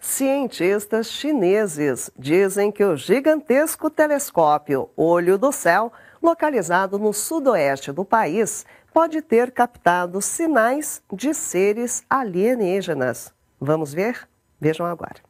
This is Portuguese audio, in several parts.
Cientistas chineses dizem que o gigantesco telescópio Olho do Céu, localizado no sudoeste do país, pode ter captado sinais de seres alienígenas. Vamos ver? Vejam agora.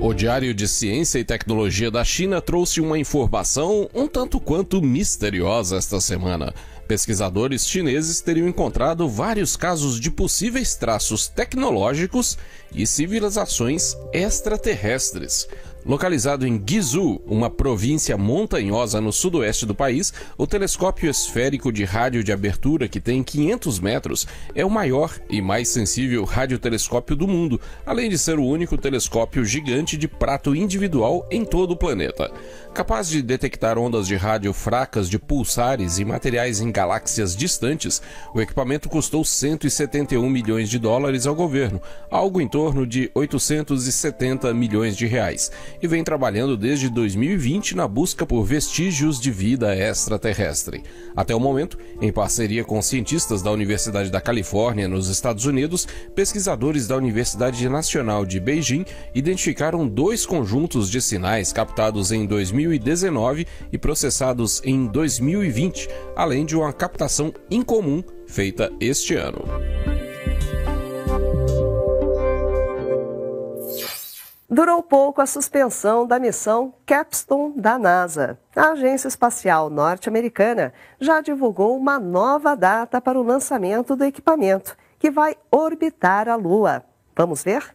O Diário de Ciência e Tecnologia da China trouxe uma informação um tanto quanto misteriosa esta semana. Pesquisadores chineses teriam encontrado vários casos de possíveis traços tecnológicos e civilizações extraterrestres. Localizado em Guizhou, uma província montanhosa no sudoeste do país, o telescópio esférico de rádio de abertura, que tem 500 metros, é o maior e mais sensível radiotelescópio do mundo, além de ser o único telescópio gigante de prato individual em todo o planeta. Capaz de detectar ondas de rádio fracas de pulsares e materiais em galáxias distantes, o equipamento custou 171 milhões de dólares ao governo, algo em torno de 870 milhões de reais e vem trabalhando desde 2020 na busca por vestígios de vida extraterrestre. Até o momento, em parceria com cientistas da Universidade da Califórnia, nos Estados Unidos, pesquisadores da Universidade Nacional de Beijing identificaram dois conjuntos de sinais captados em 2019 e processados em 2020, além de uma captação incomum feita este ano. Durou pouco a suspensão da missão Capstone da NASA. A Agência Espacial Norte-Americana já divulgou uma nova data para o lançamento do equipamento, que vai orbitar a Lua. Vamos ver?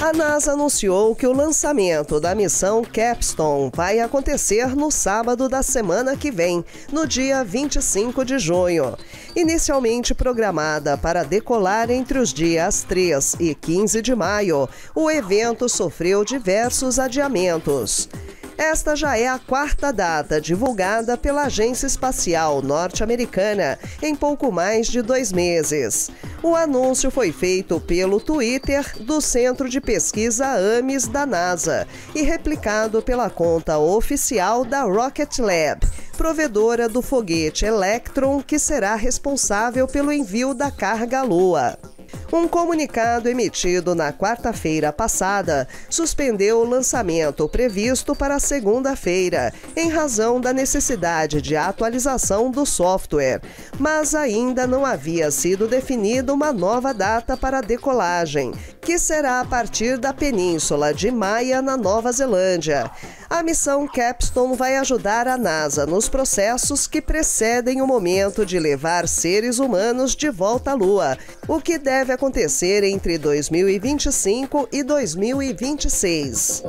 A NASA anunciou que o lançamento da missão Capstone vai acontecer no sábado da semana que vem, no dia 25 de junho. Inicialmente programada para decolar entre os dias 3 e 15 de maio, o evento sofreu diversos adiamentos. Esta já é a quarta data divulgada pela Agência Espacial Norte-Americana em pouco mais de dois meses. O anúncio foi feito pelo Twitter do Centro de Pesquisa AMES da NASA e replicado pela conta oficial da Rocket Lab, provedora do foguete Electron, que será responsável pelo envio da carga à Lua. Um comunicado emitido na quarta-feira passada suspendeu o lançamento previsto para segunda-feira, em razão da necessidade de atualização do software, mas ainda não havia sido definida uma nova data para a decolagem, que será a partir da península de Maia, na Nova Zelândia. A missão Capstone vai ajudar a NASA nos processos que precedem o momento de levar seres humanos de volta à Lua, o que deve acontecer entre 2025 e 2026.